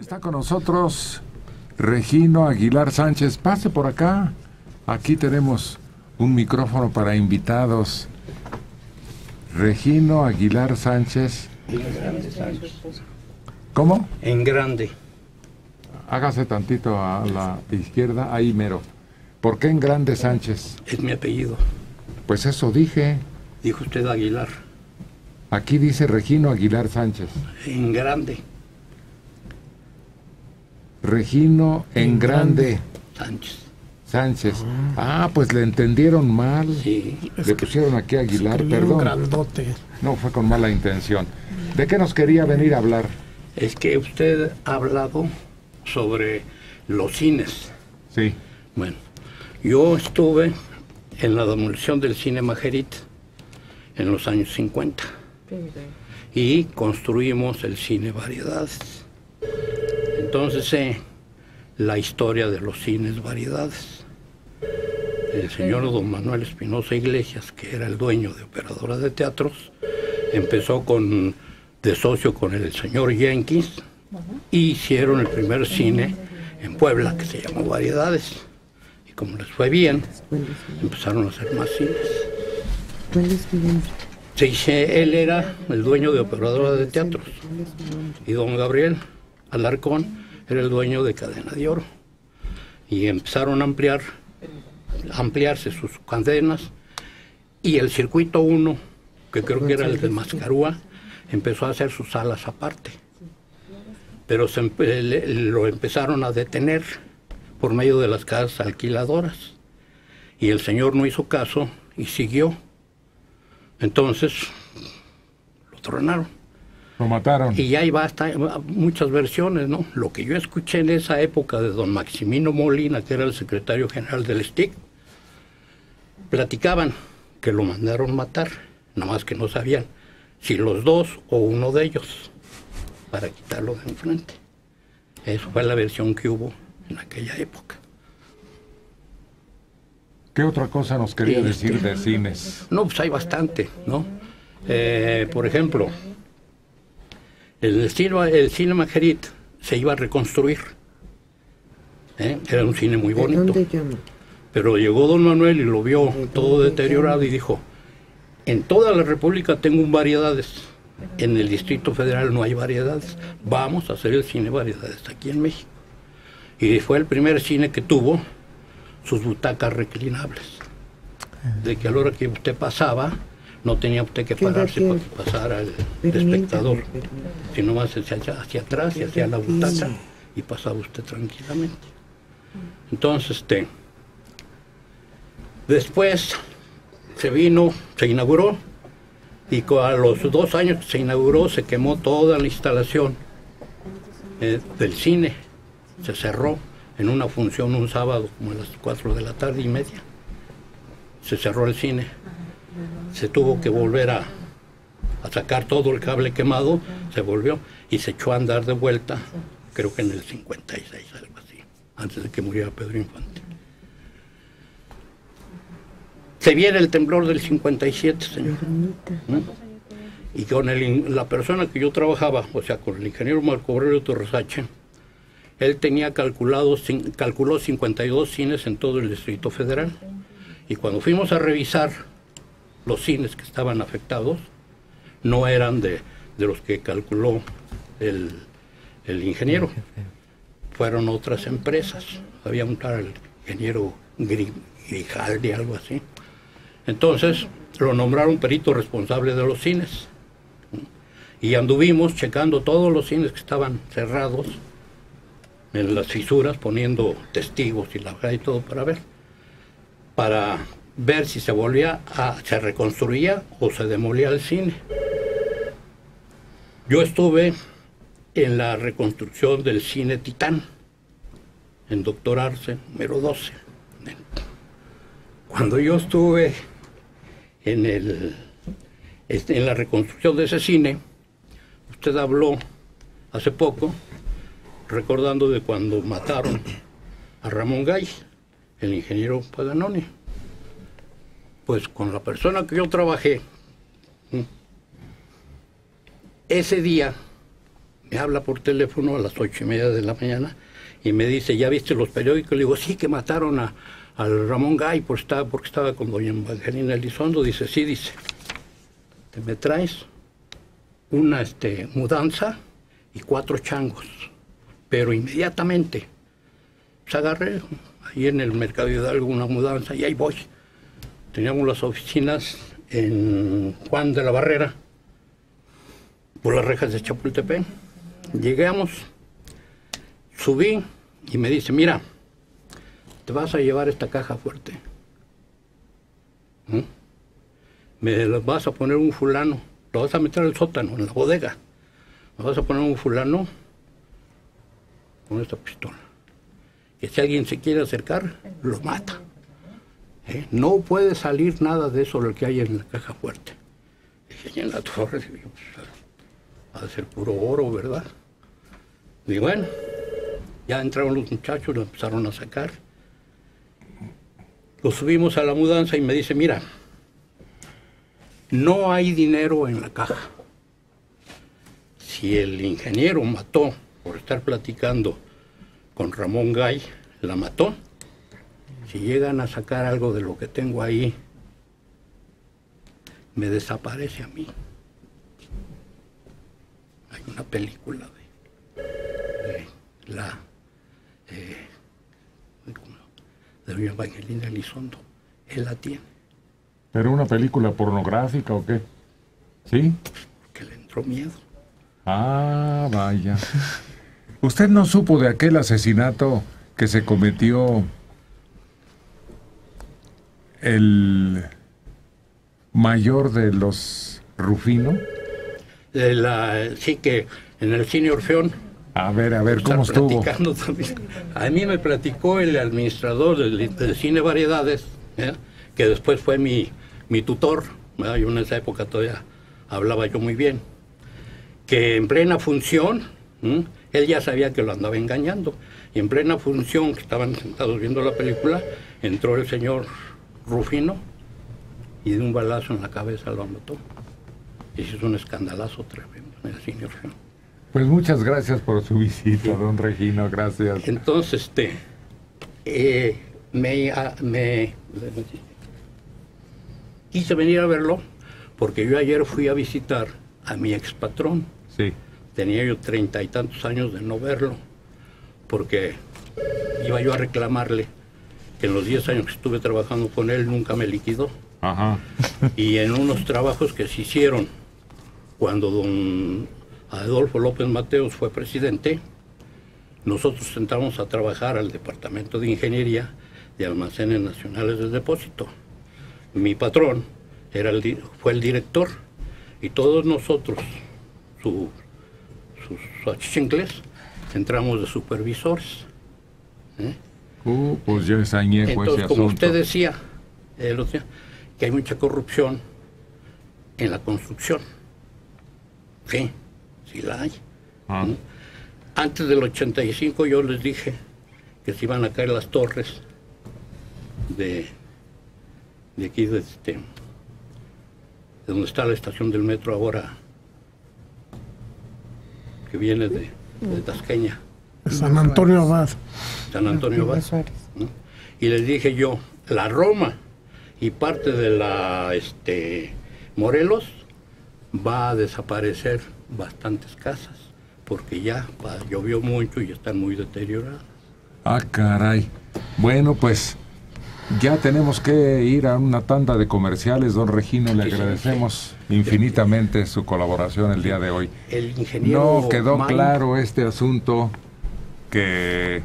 Está con nosotros Regino Aguilar Sánchez. Pase por acá. Aquí tenemos un micrófono para invitados. Regino Aguilar Sánchez. ¿Cómo? En grande. Hágase tantito a la izquierda, ahí mero. ¿Por qué en grande Sánchez? Es mi apellido. Pues eso dije. Dijo usted Aguilar. Aquí dice Regino Aguilar Sánchez. En grande. Regino en grande Sánchez. Sánchez. Ah, pues le entendieron mal. Sí. Le pusieron aquí Aguilar, perdón. grandote. No, fue con mala intención. ¿De qué nos quería venir a hablar? Es que usted ha hablado sobre los cines. Sí. Bueno, yo estuve en la demolición del cine Majerit en los años 50 y construimos el cine Variedades. Entonces sé la historia de los cines Variedades. El señor don Manuel Espinosa Iglesias, que era el dueño de Operadora de Teatros, empezó con, de socio con el señor Jenkins y hicieron el primer cine en Puebla que se llamó Variedades. Y como les fue bien, empezaron a hacer más cines. Se dice, él era el dueño de Operadora de Teatros y don Gabriel Alarcón era el dueño de Cadena de Oro. Y empezaron a ampliar, ampliarse sus cadenas y el circuito 1, que creo que era el de Mascarúa, empezó a hacer sus salas aparte. Pero lo empezaron a detener por medio de las casas alquiladoras. Y el señor no hizo caso y siguió. Entonces, lo tronaron. Lo mataron. Y hay basta, muchas versiones, ¿no? Lo que yo escuché en esa época de don Maximino Molina, que era el secretario general del STIC, platicaban que lo mandaron matar, nada más que no sabían si los dos o uno de ellos, para quitarlo de enfrente. Esa fue la versión que hubo en aquella época. ¿Qué otra cosa nos quería Sí, decir este- de cines? No, pues hay bastante, ¿no? Eh, por ejemplo, el cine, el cine Majerit se iba a reconstruir. ¿eh? Era un cine muy ¿De bonito. dónde llama? Pero llegó don Manuel y lo vio todo deteriorado y dijo, en toda la República tengo un variedades, en el Distrito Federal no hay variedades, vamos a hacer el cine variedades aquí en México. Y fue el primer cine que tuvo sus butacas reclinables, de que a la hora que usted pasaba, no tenía usted que ¿Qué edad pararse para que pasara el, espectador, sino más hacia, hacia atrás y ¿Qué hacia la butaca y pasaba usted tranquilamente. Entonces, este, después se vino, se inauguró y a los dos años que se inauguró se quemó toda la instalación eh, del cine, se cerró en una función un sábado como a las 4 de la tarde y media. Se cerró el cine, se tuvo que volver a, a sacar todo el cable quemado, se volvió y se echó a andar de vuelta, creo que en el 56, algo así, antes de que muriera Pedro Infante. Se viene el temblor del 57, señor. ¿no? Y con el la persona que yo trabajaba, o sea, con el ingeniero Marco Aurelio Torresache, él tenía calculado, calculó 52 cines en todo el Distrito Federal. Y cuando fuimos a revisar los cines que estaban afectados, no eran de, de los que calculó el, el ingeniero, fueron otras empresas. Había un tal ingeniero Gri- Grijaldi, algo así. Entonces lo nombraron perito responsable de los cines. Y anduvimos checando todos los cines que estaban cerrados en las fisuras, poniendo testigos y la verdad y todo para ver. Para ver si se volvía a, se reconstruía o se demolía el cine. Yo estuve en la reconstrucción del cine Titán, en Doctor Arce, número 12. Cuando yo estuve en, el, este, en la reconstrucción de ese cine, usted habló hace poco, recordando de cuando mataron a Ramón Gay, el ingeniero Paganoni. Pues con la persona que yo trabajé, ese día me habla por teléfono a las ocho y media de la mañana y me dice, ¿ya viste los periódicos? Le digo, sí, que mataron a, al Ramón Gay por estar, porque estaba con doña Evangelina Elizondo. Dice, sí, dice, te me traes una este, mudanza y cuatro changos, pero inmediatamente. Se pues agarré ahí en el Mercado Hidalgo una mudanza y ahí voy. Teníamos las oficinas en Juan de la Barrera, por las rejas de Chapultepec. Llegamos, subí y me dice, mira, te vas a llevar esta caja fuerte. Me vas a poner un fulano, lo vas a meter al sótano, en la bodega. Me vas a poner un fulano con esta pistola. Que si alguien se quiere acercar, lo mata. ¿Eh? No puede salir nada de eso lo que hay en la caja fuerte. Dije, en la torre, pues, va a ser puro oro, ¿verdad? Y bueno, ya entraron los muchachos, lo empezaron a sacar. Lo subimos a la mudanza y me dice, mira, no hay dinero en la caja. Si el ingeniero mató por estar platicando con Ramón Gay, la mató, si llegan a sacar algo de lo que tengo ahí, me desaparece a mí. Hay una película de, la eh, de doña Evangelina Elizondo. Él la tiene. ¿Pero una película pornográfica o qué? ¿Sí? Que le entró miedo. Ah, vaya. ¿Usted no supo de aquel asesinato que se cometió el mayor de los Rufino? De la, sí, que en el cine Orfeón. A ver, a ver, ¿cómo estuvo? A mí me platicó el administrador del, cine Variedades, ¿eh? que después fue mi, mi tutor. Yo en esa época todavía hablaba yo muy bien. Que en plena función, él ya sabía que lo andaba engañando. Y en plena función, que estaban sentados viendo la película, entró el señor Rufino y de un balazo en la cabeza lo mató. Y eso es un escandalazo tremendo en el cine. Pues muchas gracias por su visita, don Regino, gracias. Entonces, este, eh, me, me, quise venir a verlo porque yo ayer fui a visitar a mi expatrón. Sí. Tenía yo treinta y tantos años de no verlo, porque iba yo a reclamarle en los 10 años que estuve trabajando con él nunca me liquidó. Y en unos trabajos que se hicieron cuando don Adolfo López Mateos fue presidente, nosotros entramos a trabajar al Departamento de Ingeniería de Almacenes Nacionales del Depósito. Mi patrón era el, fue el director y todos nosotros, su, su, inglés, entramos de supervisores. ¿eh? Uh, pues yo Entonces, como usted decía, que hay mucha corrupción en la construcción. Sí, sí la hay. Ah. Antes del 85 yo les dije que se iban a caer las torres de, de aquí, de, este, de donde está la estación del metro ahora, que viene de, de Tasqueña. San Antonio Abad. San Antonio Abad. Y les dije yo, la Roma y parte de la este, Morelos va a desaparecer bastantes casas, porque ya llovió mucho y están muy deterioradas. Ah, caray. Bueno, pues ya tenemos que ir a una tanda de comerciales, don Regino. Le agradecemos infinitamente su colaboración el día de hoy. El ingeniero no quedó claro este asunto que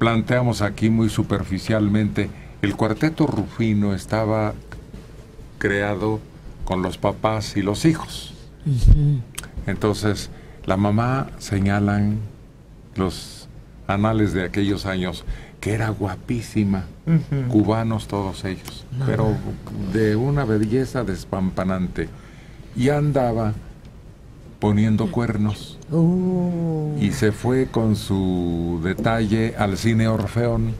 planteamos aquí muy superficialmente. El cuarteto Rufino estaba creado con los papás y los hijos. Entonces, la mamá señalan los anales de aquellos años que era guapísima, cubanos todos ellos, pero de una belleza despampanante. Y andaba poniendo cuernos. Oh. Y se fue con su detalle al cine Orfeón.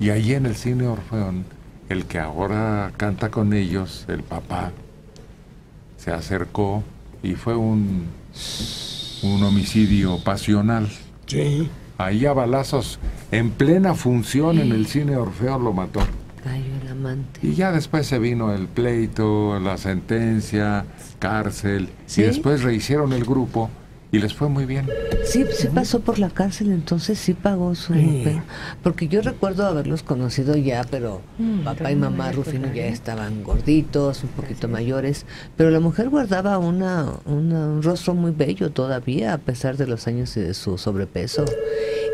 Y ahí en el cine Orfeón, el que ahora canta con ellos, el papá, se acercó y fue un... un homicidio pasional. Sí. Ahí a balazos, en plena función en el cine Orfeo lo mató. Amante. Y ya después se vino el pleito, la sentencia, cárcel. ¿Sí? Y después rehicieron el grupo y les fue muy bien. Sí, sí pasó por la cárcel, entonces sí pagó su... Sí. Porque yo recuerdo haberlos conocido ya, pero papá y mamá Rufino ya estaban gorditos, un poquito mayores, pero la mujer guardaba una, una- un rostro muy bello todavía, a pesar de los años y de su sobrepeso.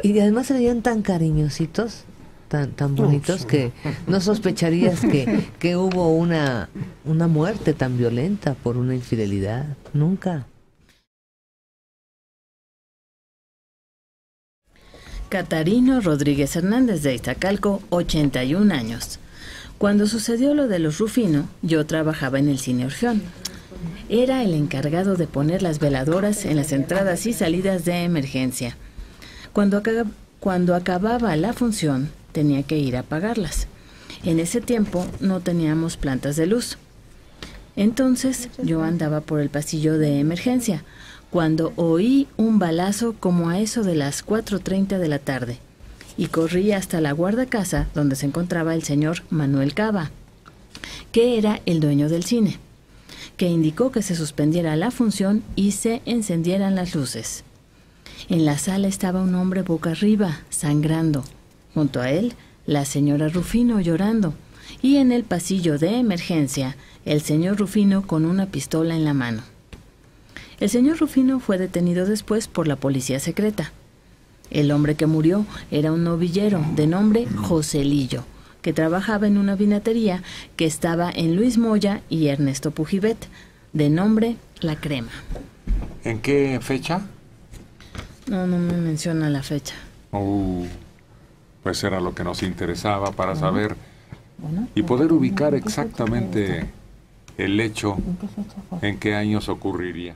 Y además se veían tan cariñositos, tan, tan bonitos, que no sospecharías que, que hubo una, una muerte tan violenta por una infidelidad. Nunca. Catarino Rodríguez Hernández de Iztacalco, 81 años. Cuando sucedió lo de los Rufino, yo trabajaba en el cine Orfeón. Era el encargado de poner las veladoras en las entradas y salidas de emergencia. Cuando, cuando acababa la función, tenía que ir a apagarlas. En ese tiempo no teníamos plantas de luz. Entonces yo andaba por el pasillo de emergencia cuando oí un balazo como a eso de las 4.30 de la tarde y corrí hasta la guardacasa donde se encontraba el señor Manuel Cava, que era el dueño del cine, que indicó que se suspendiera la función y se encendieran las luces. En la sala estaba un hombre boca arriba, sangrando. Junto a él, la señora Rufino llorando. Y en el pasillo de emergencia, el señor Rufino con una pistola en la mano. El señor Rufino fue detenido después por la policía secreta. El hombre que murió era un novillero de nombre Joselillo, que trabajaba en una vinatería que estaba en Luis Moya y Ernesto Pujibet, de nombre La Crema. ¿En qué fecha? No, no me menciona la fecha. Uh, pues era lo que nos interesaba para saber y poder ubicar exactamente el hecho en qué años ocurriría.